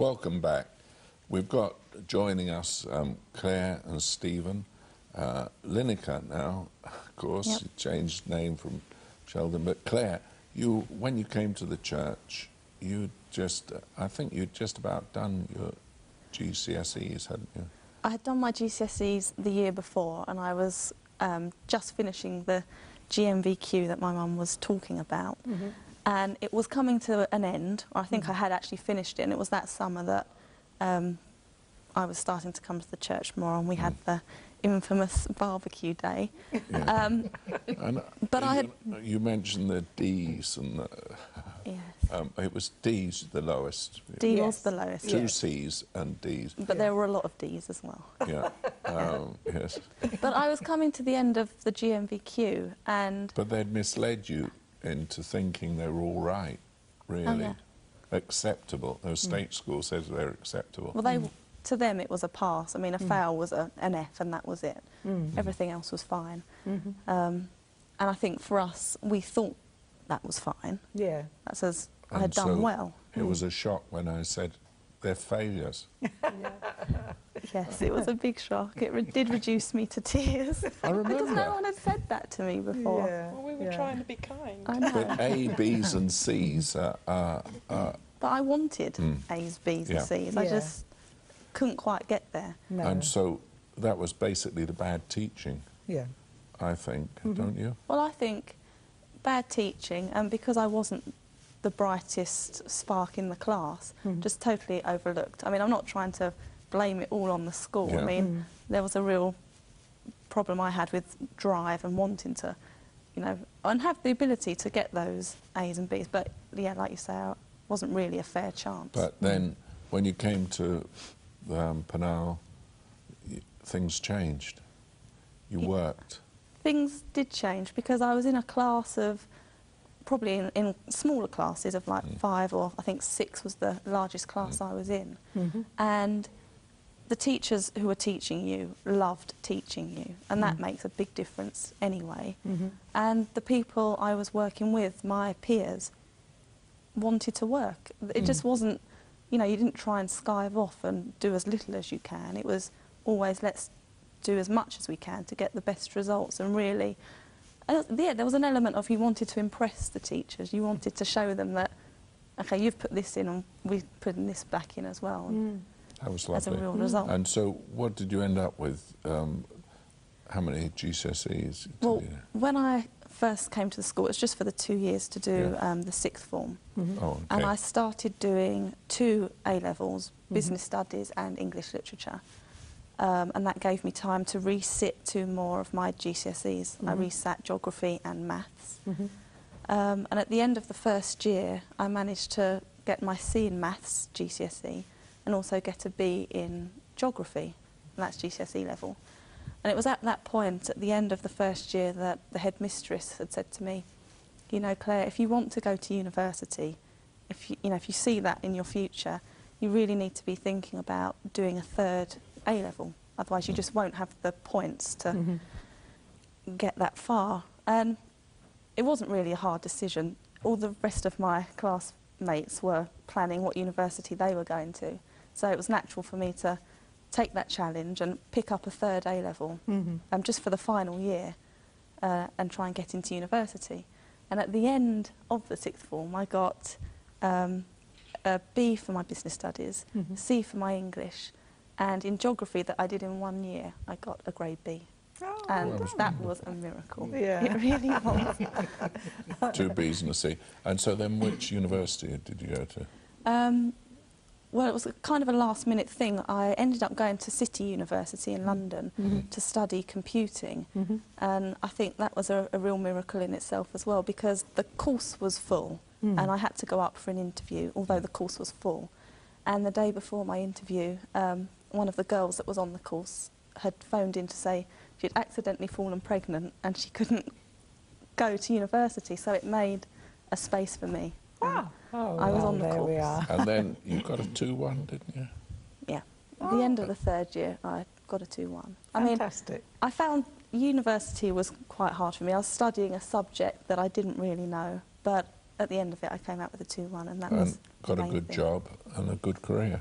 Welcome back. We've got joining us um, Claire and Stephen. Uh, Lineker now, of course, Yep. changed name from Sheldon. But Claire, you when you came to the church, you just, I think you'd just about done your GCSEs, hadn't you? I had done my GCSEs the year before, and I was um, just finishing the GNVQ that my mum was talking about. And it was coming to an end, I think I had actually finished it, and it was that summer that um, I was starting to come to the church more, and we had the infamous barbecue day. Yeah. Um, And, uh, But I you, you mentioned the D's, and the, yes. um, it was D's the lowest. D Yes. was the lowest, Two Yeah. C's and D's. but there were a lot of D's as well. Yeah. Um, yes. but I was coming to the end of the GNVQ, and But they'd misled you into thinking they were all right, really. Oh, yeah. Mm. Acceptable. The state school says they're acceptable. Well, they to them it was a pass. I mean, a fail was a, an F, and that was it. Mm. Everything else was fine. Mhm. Um, and I think for us, we thought that was fine. Yeah. That says I And had done so well. It was a shock when I said they're failures. Yes, it was a big shock. It re- did reduce me to tears I remember. because remember. no one had said that to me before. Yeah. Well, we were yeah. trying to be kind. I know, But A, B's, and C's are, are, are but I wanted Mm. A's, B's, Yeah. and C's. I Yeah. just couldn't quite get there. No. and so that was basically the bad teaching, yeah. I think, Mm-hmm. don't you? Well, I think bad teaching, and because I wasn't the brightest spark in the class, Mhm. just totally overlooked. I mean, I'm not trying to blame it all on the school. Yeah. I mean, Mm. there was a real problem I had with drive and wanting to, you know, and have the ability to get those A's and B's. But yeah, like you say, it wasn't really a fair chance. But then when you came to um, Peniel, y- things changed. You Yeah. worked. things did change because I was in a class of probably in, in smaller classes of like Mm. five or I think six was the largest class Mm. I was in. Mhm. And the teachers who were teaching you loved teaching you, and that Mm. makes a big difference anyway. Mhm. And the people I was working with, my peers, wanted to work. It just Mm. wasn't, you know, you didn't try and skive off and do as little as you can. It was always let's do as much as we can to get the best results and really. And yeah, there was an element of you wanted to impress the teachers. You wanted to show them that, okay, you've put this in and we've put this back in as well. Mm. That was As a lovely. real Mm. result. And so, what did you end up with? Um, how many GCSEs? Well, you- when I first came to the school, it was just for the two years to do Yeah. um, the sixth form. Mhm. oh, okay. And I started doing two A levels, Mhm. business studies and English literature. Um, and that gave me time to resit two more of my GCSEs. I Mhm. resat geography and maths. Mhm. Um, and at the end of the first year, I managed to get my C in maths GCSE and also get a B in geography, and that's GCSE level. And it was at that point, at the end of the first year, that the headmistress had said to me, "You know, Claire, if you want to go to university, if you, you know, if you see that in your future, you really need to be thinking about doing a third A level. Otherwise, you just won't have the points to." Mhm. get that far. And it wasn't really a hard decision. All the rest of my classmates were planning what university they were going to. So it was natural for me to take that challenge and pick up a third A level Mhm. um, just for the final year uh, and try and get into university. And at the end of the sixth form, I got um, a B for my business studies, Mhm. C for my English, and in geography that I did in one year, I got a grade B. Oh, And Well, that was a miracle. Yeah. It really was. Two B's and a C. And so, then which university did you go to? Um, well, it was a kind of a last minute thing. I ended up going to City University in London Mhm. to study computing. Mhm. And I think that was a, a real miracle in itself as well because the course was full Mm. and I had to go up for an interview, although the course was full. And the day before my interview, um, one of the girls that was on the course had phoned in to say she'd accidentally fallen pregnant and she couldn't go to university, so it made a space for me. Wow. Oh, I was well, on the there we are. And then you got a 2 1, didn't you? Yeah. At the end of the third year, I got a 2-1. I mean, Fantastic. I found university was quite hard for me. I was studying a subject that I didn't really know, but at the end of it, I came out with a 2-1, and that was got a good thing. job and a good career.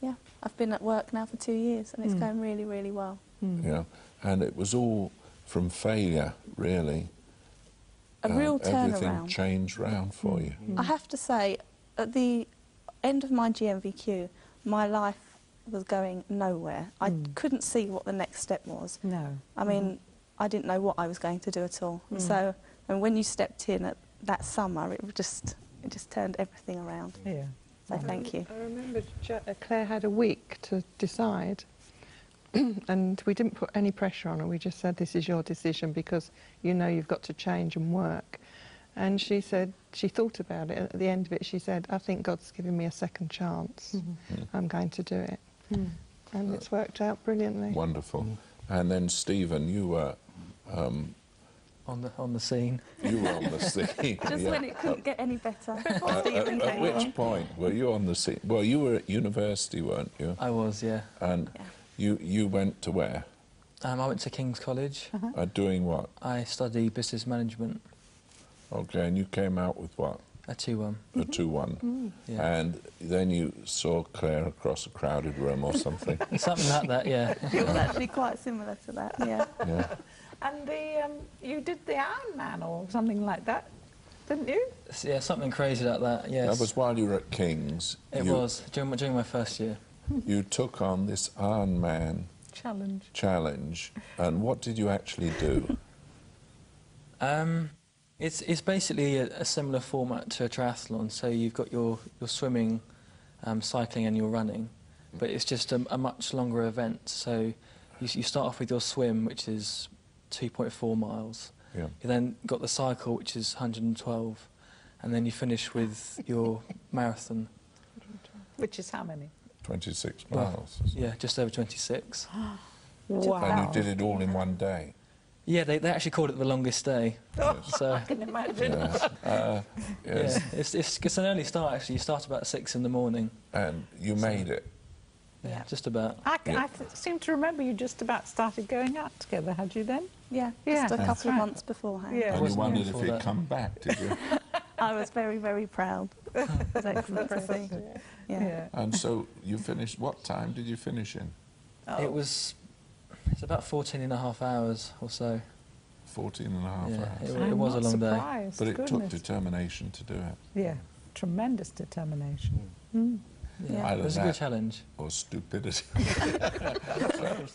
yeah, I've been at work now for two years and it's Mm. going really, really well. Mm. Yeah, and it was all from failure, really. A Uh, real Everything turnaround. changed round for you. I have to say, at the end of my GNVQ, my life was going nowhere. I Mm. couldn't see what the next step was. No. I mean, I didn't know what I was going to do at all. And Mm. So, and when you stepped in at that summer, it just it just turned everything around. Yeah. So thank you. I remember uh, Claire had a week to decide, and we didn't put any pressure on her. We just said, "This is your decision because you know you've got to change and work." And she said she thought about it. At the end of it, she said, "I think God's given me a second chance. Mhm. I'm going to do it," Mm. and it's worked out brilliantly. Wonderful. And then Stephen, you were um, on the on the scene. you were on the scene. Just yeah. when it couldn't get any better. Uh, at, at which point were you on the scene? Well, you were at university, weren't you? I was, yeah. And Yeah. You you went to where? Um, I went to King's College. Uh, doing what? I study business management. Okay, and you came out with what? A two one. A two-one. Yeah. And then you saw Claire across a crowded room or something. Something like that, yeah. It was actually quite similar to that. Yeah. yeah. And the um, you did the Iron Man or something like that, didn't you? Yeah, something crazy like that. Yes. That was while you were at King's. It you, was during my, during my first year. You took on this Iron Man Challenge. challenge, and what did you actually do? Um, it's it's basically a, a similar format to a triathlon. So you've got your your swimming, um, cycling, and your running, but it's just a, a much longer event. So you, you start off with your swim, which is 2.4 miles. Yeah. You then got the cycle, which is 112, and then you finish with your marathon. Which is how many? 26 Well, miles. Yeah, just over 26. Wow. And you did it all in one day. Yeah, they, they actually called it the longest day. Yes. So I can imagine. yes. Uh, yes. yeah, it's, it's, it's an early start actually. You start about six in the morning. And you made it. Yeah, Yeah. just about. I, c- Yeah. I th- seem to remember you just about started going out together, had you then? Yeah, Yeah. just a That's couple of months beforehand. Yeah. and you wasn't wondered if for he'd come back, did you? I was very, very proud. It was excellent to see. Yeah. and so you finished, what time did you finish in? Oh. It was. It's about 14 and a half hours or so. 14 and a half Yeah, hours. it- I'm was a not long day. surprised, But it took determination to do it, Yeah, tremendous determination. Mm. Yeah. Either It was a good challenge. or stupidity.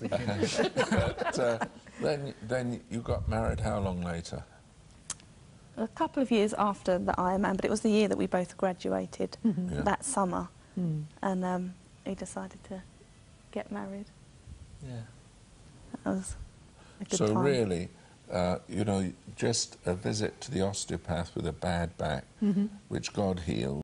but uh, then, then you got married how long later? A couple of years after the Ironman, but it was the year that we both graduated Yeah. that summer, Mm. and um, he decided to get married. Yeah. That was a good So time. really, uh, you know, just a visit to the osteopath with a bad back, Mhm. which God healed,